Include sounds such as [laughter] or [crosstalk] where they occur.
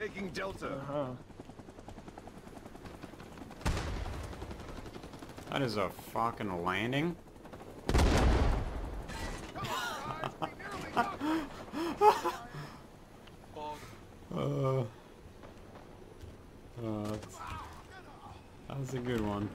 Taking Delta. Uh-huh. That is a fucking landing. [laughs] Uh, uh, that's, that's a good one.